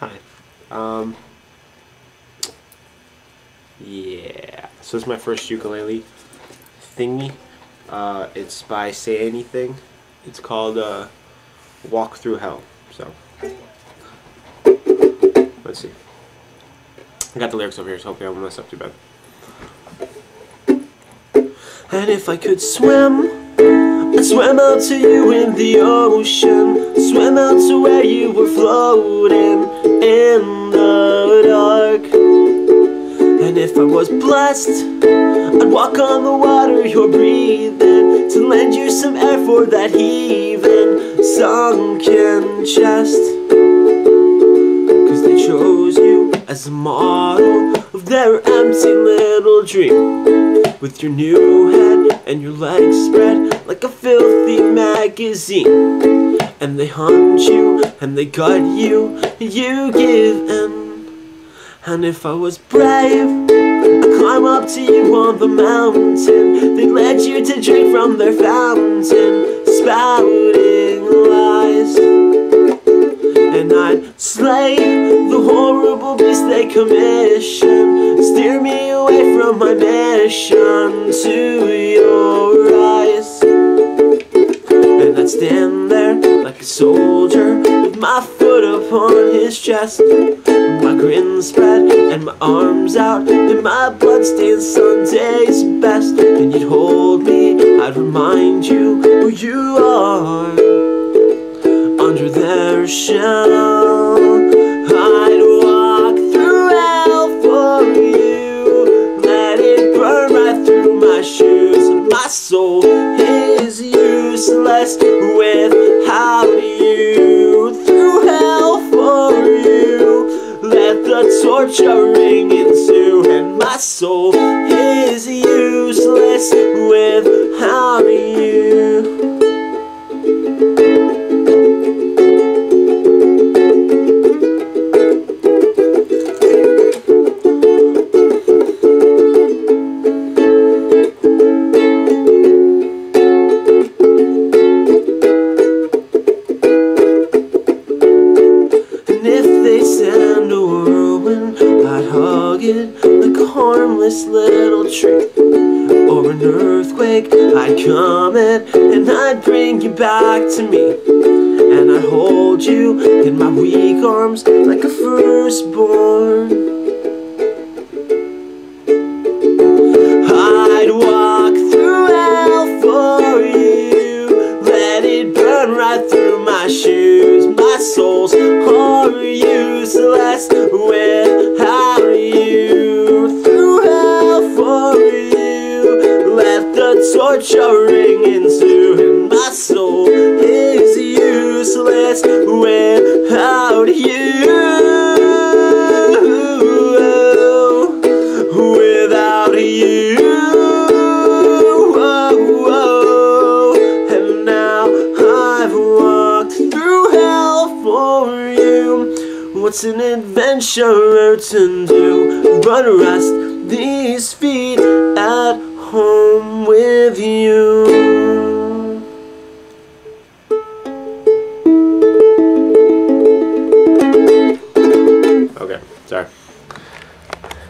Hi. Um, yeah. So this is my first ukulele thingy. Uh, it's by Say Anything. It's called uh, Walk Through Hell. So, let's see. I got the lyrics over here, so hopefully I won't mess up too bad. And if I could swim I'd swim out to you in the ocean Swim out to where you were floating in the dark. And if I was blessed I'd walk on the water you're breathing To lend you some air for that heaving sunken chest. Cause they chose you as a model Of their empty little dream. With your new head and your legs spread like a filthy magazine. And they hunt you and they gut you, you give in. And if I was brave, I'd climb up to you on the mountain. They'd let you to drink from their fountain, spouting lies. And I'd slay the horrible beast they commission, steer me away from my mission to your soldier With my foot upon his chest. My grin spread and my arms out In my bloodstained Sunday's best. And you'd hold me, I'd remind you who you are. Under their shell I'd walk through hell for you. Let it burn right through my shoes. My soul is useless with you the torture ring ensue And my soul like a harmless little tree. Or an earthquake, I'd come in and I'd bring you back to me. And I'd hold you in my weak arms like a firstborn. Torture ring ensue. And my soul is useless without you. Without you. And now I've walked through hell for you. What's an adventurer to do but rest these feet